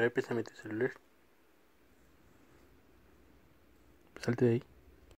A ver, préstame tu celular. Salte de ahí.